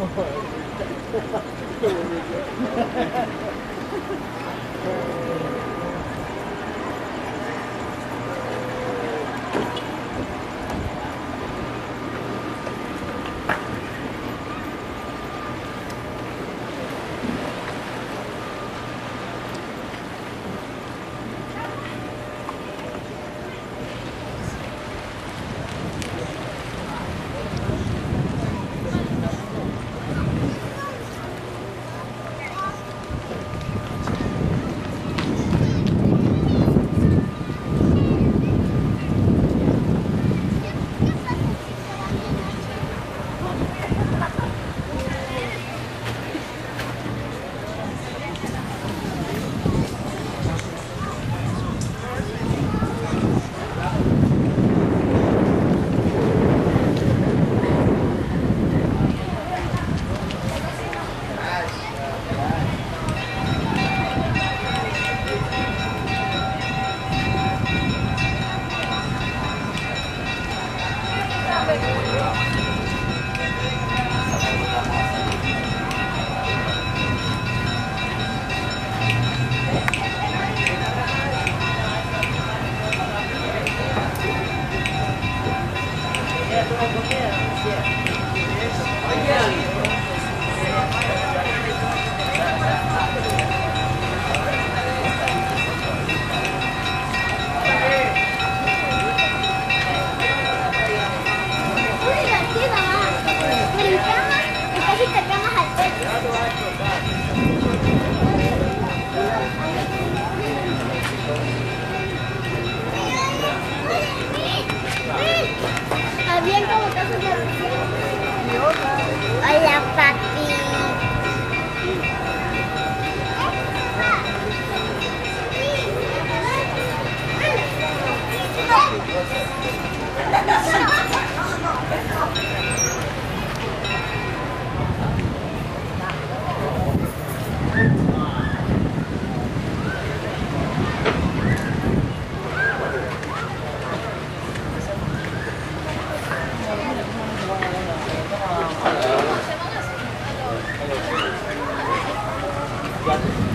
ハハハハ。Está Ja.